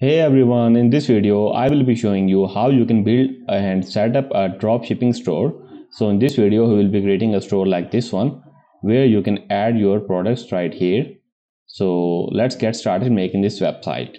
Hey everyone, in this video I will be showing you how you can build and set up a drop shipping store. So in this video we will be creating a store like this one where you can add your products right here. So let's get started making this website.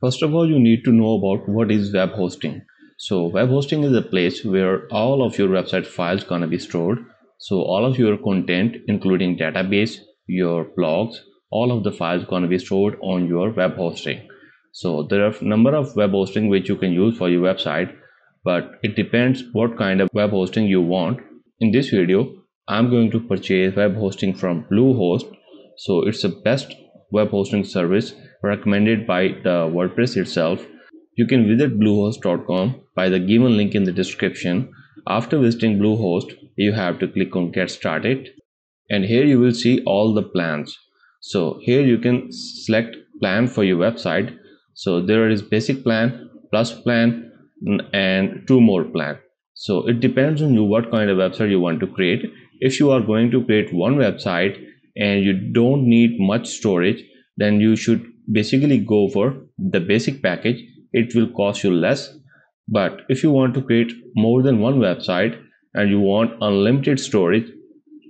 First of all you need to know about what is web hosting. So web hosting is a place where all of your website files gonna be stored. So all of your content including database, your blogs, all of the files gonna be stored on your web hosting so there are a number of web hosting which you can use for your website but it depends what kind of web hosting you want. In this video i'm going to purchase web hosting from bluehost. So it's the best web hosting service recommended by the wordpress itself. You can visit bluehost.com by the given link in the description. After visiting bluehost you have to click on get started and here you will see all the plans. So here you can select plan for your website so there is basic plan plus plan and two more plan. So it depends on you what kind of website you want to create. If you are going to create one website and you don't need much storage then you should basically go for the basic package. It will cost you less. But if you want to create more than one website and you want unlimited storage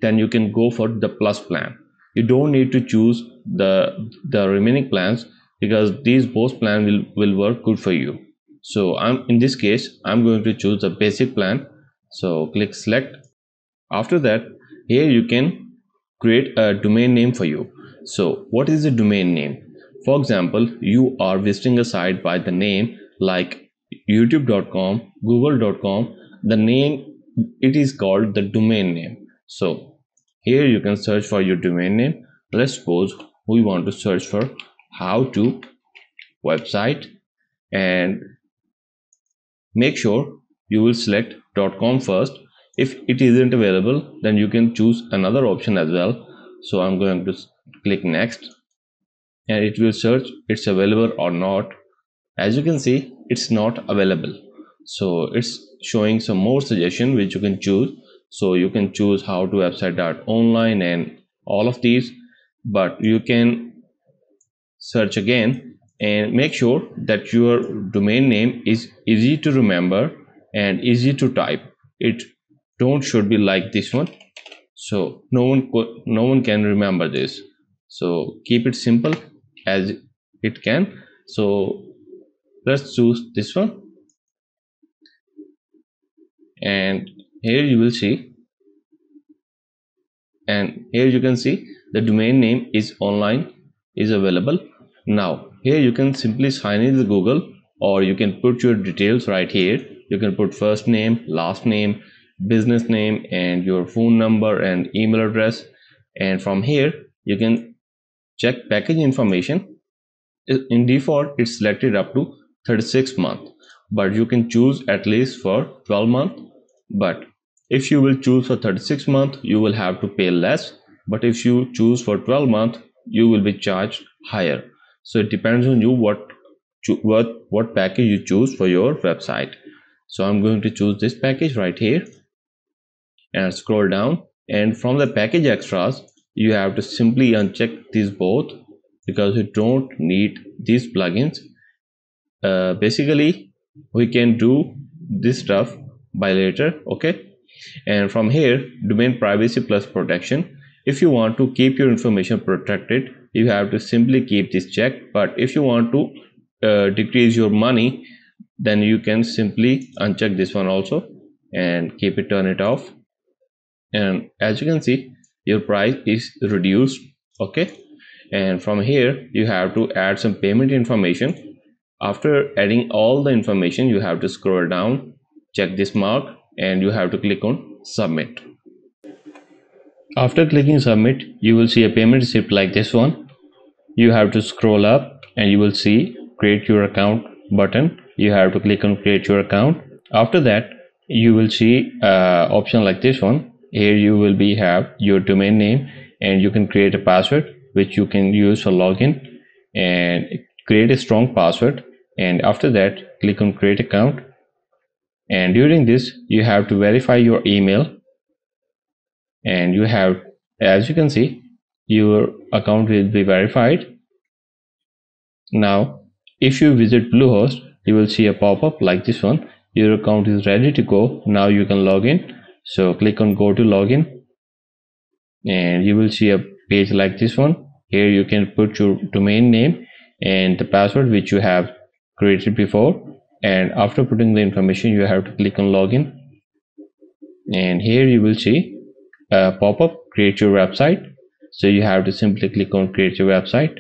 then you can go for the plus plan. You don't need to choose the the remaining plans because these both plan will will work good for you. So i'm in this case i'm going to choose the basic plan. So click select. After that here you can create a domain name for you. So what is the domain name? For example you are visiting a site by the name like youtube.com google.com the name it is called the domain name. So here you can search for your domain name. Let's suppose we want to search for how to website and make sure you will select .com first. If it isn't available then you can choose another option as well. So i'm going to click next and it will search it's available or not. As you can see it's not available. So it's showing some more suggestion which you can choose. So you can choose how to website online and all of these but you can search again and make sure that your domain name is easy to remember and easy to type. It don't should be like this one. So no one no one can remember this. So keep it simple as it can. So let's choose this one. And here you will see. And here you can see the domain name is online is available now here you can simply sign in the google or you can put your details right here. You can put first name last name business name and your phone number and email address. And from here you can check package information. In default it's selected up to 36 month but you can choose at least for 12 month. But if you will choose for 36 month you will have to pay less. But if you choose for 12 month you will be charged higher so it depends on you what what what package you choose for your website. So i'm going to choose this package right here. And scroll down. And from the package extras you have to simply uncheck these both because you don't need these plugins. Uh, basically we can do this stuff by later okay? And from here domain privacy plus protection. If you want to keep your information protected you have to simply keep this check. But if you want to uh, decrease your money then you can simply uncheck this one also and keep it turn it off. And as you can see your price is reduced okay? And from here you have to add some payment information. After adding all the information you have to scroll down check this mark and you have to click on submit after clicking submit, you will see a payment receipt like this one. You have to scroll up and you will see create your account button. You have to click on create your account. After that, you will see uh, option like this one. Here you will be have your domain name and you can create a password which you can use for login and create a strong password and after that click on create account and during this you have to verify your email and you have as you can see your account will be verified. Now if you visit bluehost you will see a pop-up like this one. Your account is ready to go. Now you can log in. So click on go to login. And you will see a page like this one. Here you can put your domain name and the password which you have created before. And after putting the information you have to click on login. And here you will see a pop-up create your website. So you have to simply click on create your website.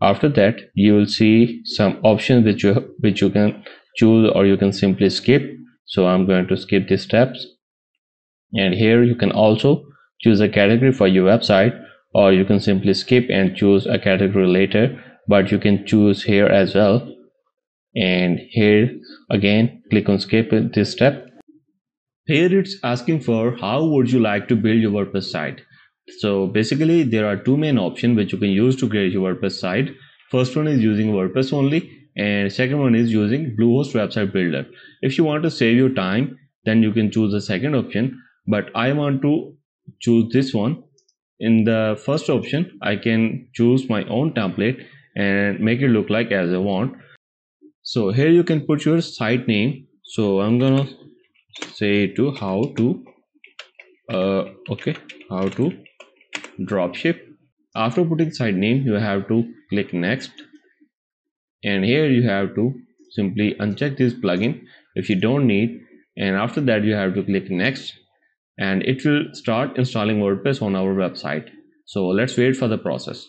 After that you will see some options which you which you can choose or you can simply skip. So i'm going to skip these steps. And here you can also choose a category for your website or you can simply skip and choose a category later but you can choose here as well. And here again click on skip this step here it's asking for how would you like to build your WordPress site. So basically there are two main options which you can use to create your WordPress site. First one is using WordPress only and second one is using Bluehost website builder. If you want to save your time then you can choose the second option but I want to choose this one. In the first option I can choose my own template and make it look like as I want. So here you can put your site name. So I'm gonna say to how to uh, okay how to dropship after putting site name you have to click next and here you have to simply uncheck this plugin if you don't need and after that you have to click next and it will start installing WordPress on our website. So let's wait for the process.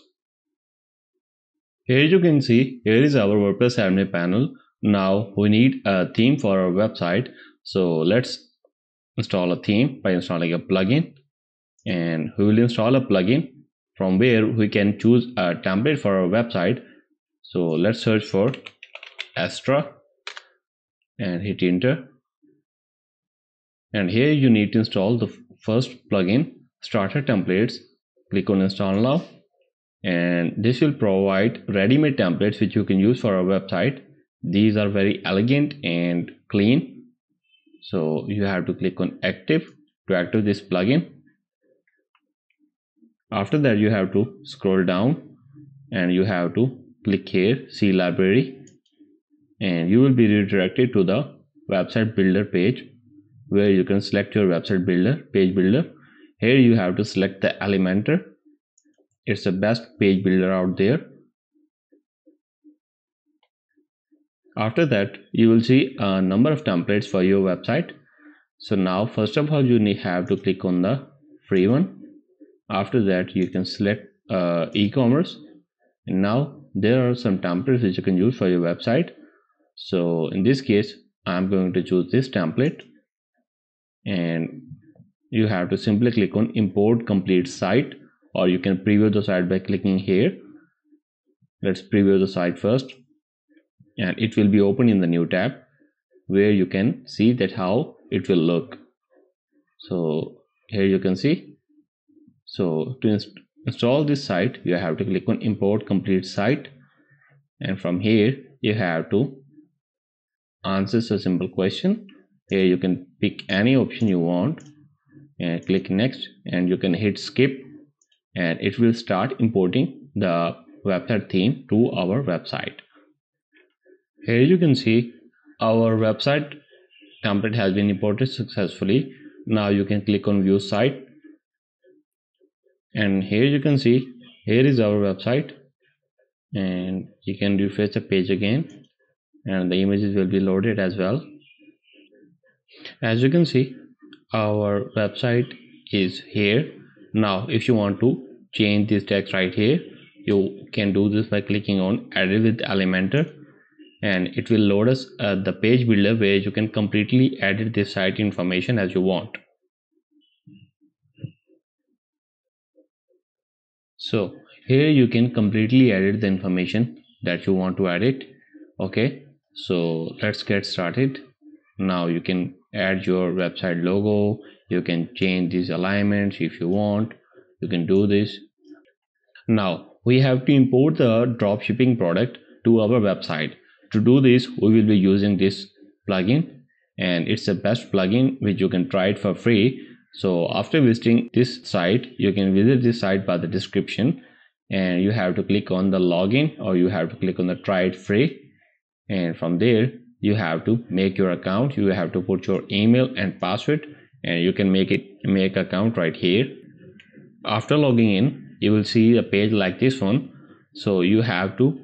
Here you can see, here is our WordPress admin panel. Now we need a theme for our website. So let's install a theme by installing a plugin. And we will install a plugin from where we can choose a template for our website. So let's search for Astra and hit enter. And here you need to install the first plugin starter templates. Click on install now. And this will provide ready-made templates which you can use for our website. These are very elegant and clean so you have to click on active to activate this plugin. After that you have to scroll down and you have to click here see library and you will be redirected to the website builder page where you can select your website builder page builder. Here you have to select the elementor. It's the best page builder out there after that you will see a number of templates for your website. So now first of all you need have to click on the free one. After that you can select uh, e-commerce. Now there are some templates which you can use for your website. So in this case i'm going to choose this template. And you have to simply click on import complete site or you can preview the site by clicking here. Let's preview the site first and it will be open in the new tab where you can see that how it will look. So here you can see. So to inst install this site you have to click on import complete site. And from here you have to answer a simple question. Here you can pick any option you want and click next and you can hit skip and it will start importing the website theme to our website here you can see our website. Template has been imported successfully. Now you can click on view site. And here you can see here is our website. And you can refresh the page again. And the images will be loaded as well. As you can see our website is here. Now if you want to change this text right here you can do this by clicking on edit with elementor and it will load us uh, the page builder where you can completely edit the site information as you want. So here you can completely edit the information that you want to edit okay? So let's get started. Now you can add your website logo you can change these alignments if you want you can do this. Now we have to import the drop shipping product to our website to do this we will be using this plugin and it's the best plugin which you can try it for free. So after visiting this site you can visit this site by the description and you have to click on the login or you have to click on the try it free. And from there you have to make your account. You have to put your email and password and you can make it make account right here. After logging in you will see a page like this one. So you have to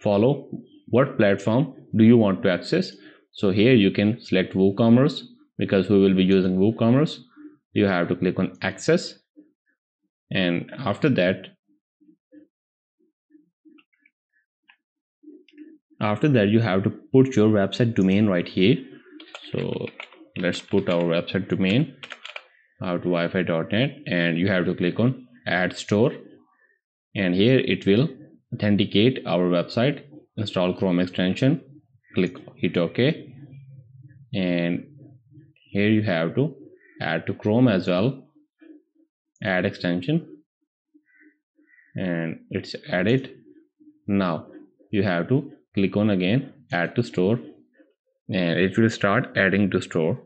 follow what platform do you want to access? So here you can select woocommerce because we will be using woocommerce. You have to click on access. And after that after that you have to put your website domain right here. So let's put our website domain out wi-fi.net and you have to click on add store. And here it will authenticate our website install chrome extension click hit ok and here you have to add to chrome as well add extension and it's added. Now you have to click on again add to store and it will start adding to store.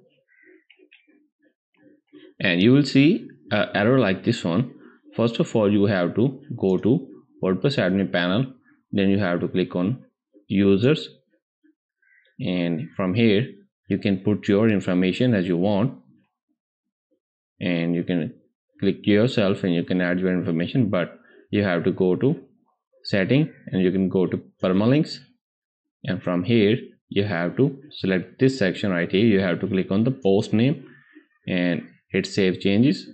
And you will see an error like this one. First of all you have to go to WordPress admin panel then you have to click on users. And from here you can put your information as you want. And you can click yourself and you can add your information but you have to go to setting and you can go to permalinks. And from here you have to select this section right here. You have to click on the post name and hit save changes.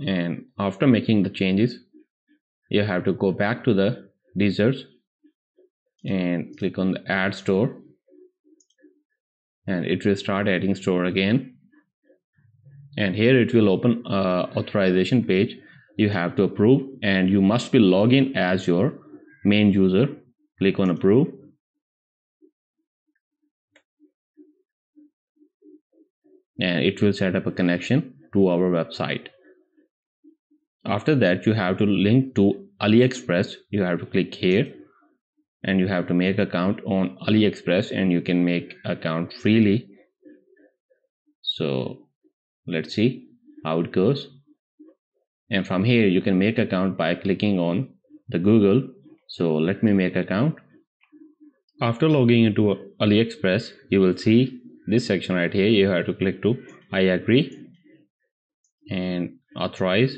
And after making the changes you have to go back to the DSers and click on the add store and it will start adding store again. And here it will open a authorization page. You have to approve and you must be logged in as your main user. Click on approve. And it will set up a connection to our website. After that you have to link to aliexpress you have to click here and you have to make account on aliexpress and you can make account freely. So let's see how it goes. And from here you can make account by clicking on the google. So let me make account. After logging into aliexpress you will see this section right here. You have to click to i agree and authorize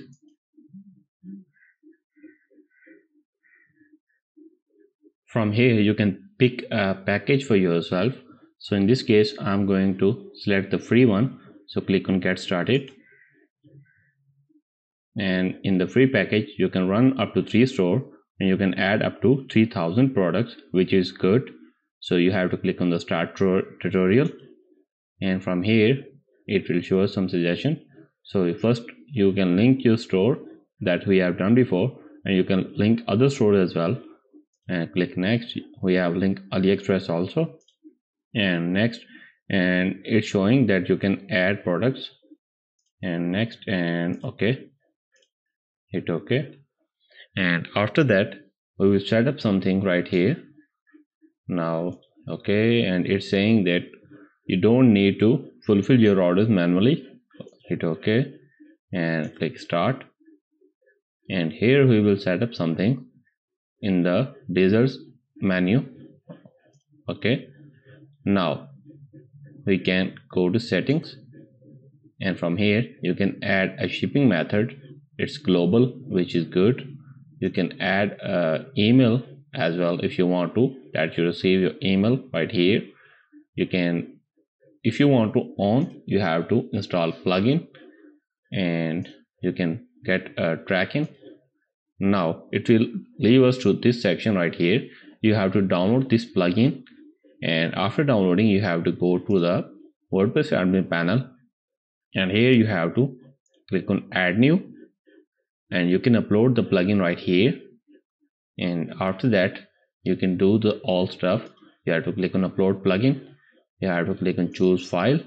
from here you can pick a package for yourself. So in this case i'm going to select the free one. So click on get started. And in the free package you can run up to three store and you can add up to 3000 products which is good. So you have to click on the start tutorial. And from here it will show us some suggestion. So first you can link your store that we have done before and you can link other stores as well and click next. We have link aliexpress also. And next and it's showing that you can add products. And next and okay. Hit ok and after that we will set up something right here. Now okay and it's saying that you don't need to fulfill your orders manually. Hit ok and click start. And here we will set up something in the DSers menu. Okay. Now we can go to settings. And from here you can add a shipping method. It's global which is good. You can add uh, email as well if you want to that you receive your email right here. You can if you want to on you have to install plugin. And you can get a tracking now it will leave us to this section right here. You have to download this plugin and after downloading you have to go to the wordpress admin panel and here you have to click on add new and you can upload the plugin right here. And after that you can do the all stuff. You have to click on upload plugin. You have to click on choose file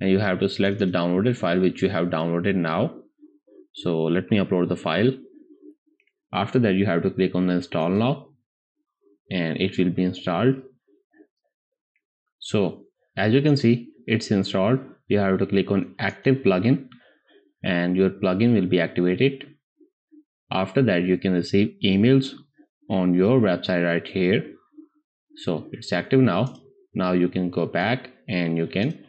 and you have to select the downloaded file which you have downloaded now. So let me upload the file after that you have to click on the install now and it will be installed. So as you can see it's installed. You have to click on active plugin and your plugin will be activated. After that you can receive emails on your website right here. So it's active now. Now you can go back and you can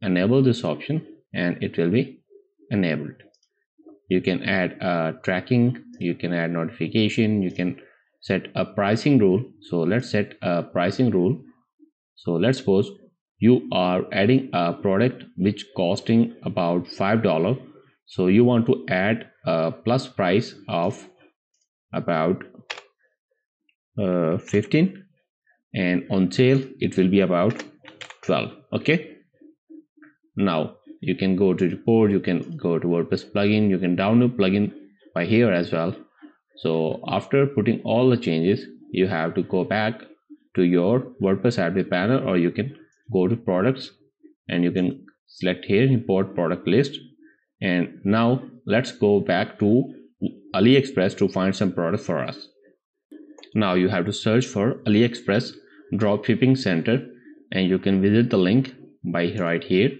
enable this option and it will be enabled you can add uh, tracking you can add notification you can set a pricing rule. So let's set a pricing rule. So let's suppose you are adding a product which costing about five dollar. So you want to add a plus price of about uh, 15 and on sale it will be about 12 okay? Now you can go to report you can go to wordpress plugin you can download plugin by here as well. So after putting all the changes you have to go back to your wordpress admin panel or you can go to products and you can select here import product list. And now let's go back to aliexpress to find some product for us. Now you have to search for aliexpress dropshipping center and you can visit the link by right here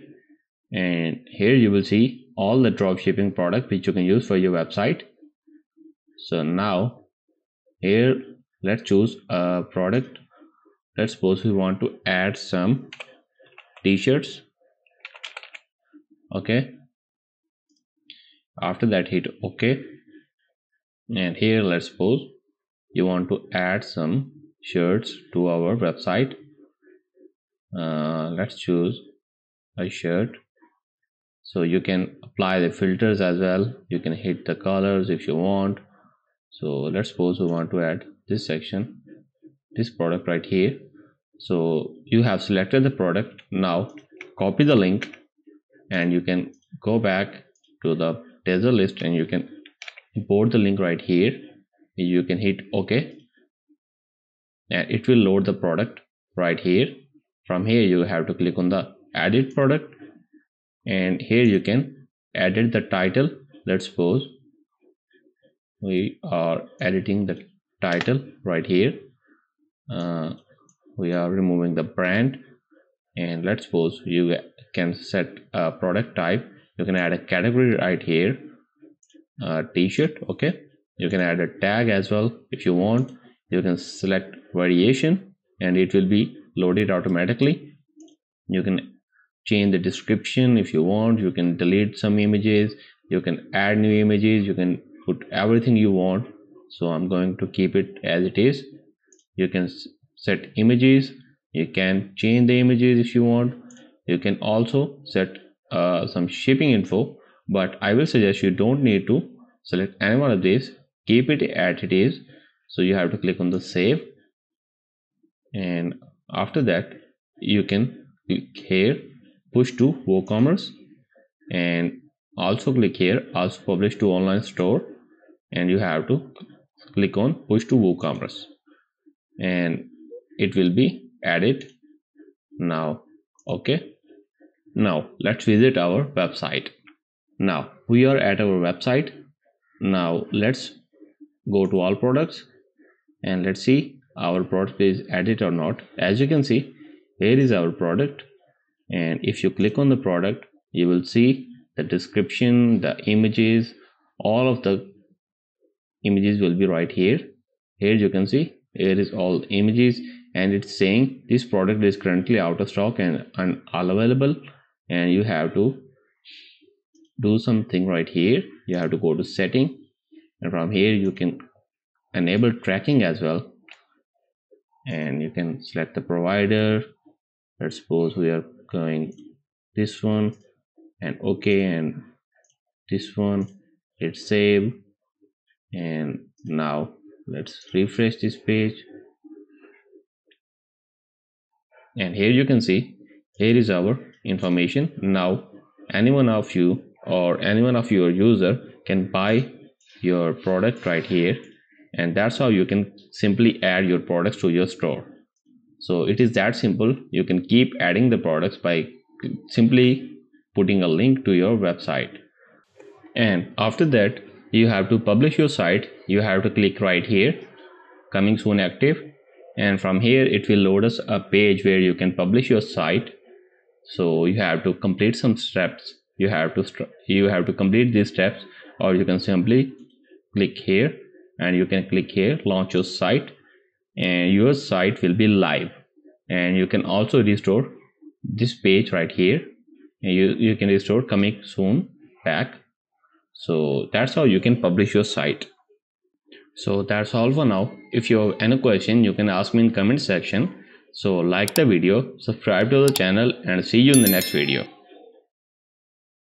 and here you will see all the dropshipping product which you can use for your website. So now here let's choose a product. Let's suppose we want to add some t-shirts. Okay. After that hit ok. And here let's suppose you want to add some shirts to our website. Uh, let's choose a shirt so you can apply the filters as well. You can hit the colors if you want. So let's suppose we want to add this section this product right here. So you have selected the product. Now copy the link and you can go back to the DSers list and you can import the link right here. You can hit ok. And it will load the product right here. From here you have to click on the edit product and here you can edit the title. Let's suppose we are editing the title right here. Uh, we are removing the brand. And let's suppose you can set a product type. You can add a category right here. T-shirt okay? You can add a tag as well if you want. You can select variation and it will be loaded automatically. You can change the description if you want. You can delete some images. You can add new images. You can put everything you want. So i'm going to keep it as it is. You can set images. You can change the images if you want. You can also set uh, some shipping info. But i will suggest you don't need to select any one of these. Keep it as it is. So you have to click on the save. And after that you can click here push to woocommerce and also click here also publish to online store and you have to click on push to woocommerce. And it will be added now okay? Now let's visit our website. Now we are at our website. Now let's go to all products and let's see our product is added or not. As you can see here is our product and if you click on the product you will see the description the images all of the images will be right here. Here you can see here is all images and it's saying this product is currently out of stock and, unavailable and you have to do something right here. You have to go to setting and from here you can enable tracking as well. And you can select the provider. Let's suppose we are going this one and okay and this one hit save. And now let's refresh this page. And here you can see here is our information. Now anyone of you or anyone of your user can buy your product right here. And that's how you can simply add your products to your store so it is that simple. You can keep adding the products by simply putting a link to your website. And after that you have to publish your site. You have to click right here coming soon active. And from here it will load us a page where you can publish your site. So you have to complete some steps. You have to you have to complete these steps or you can simply click here and you can click here launch your site and your site will be live. And you can also restore this page right here. And you you can restore coming soon back. So that's how you can publish your site. So that's all for now. If you have any question you can ask me in comment section. So like the video subscribe to the channel and see you in the next video